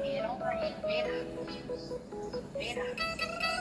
Mira. Mira.